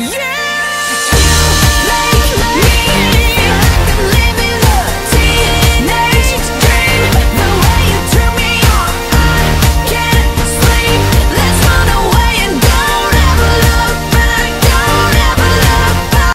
Yeah!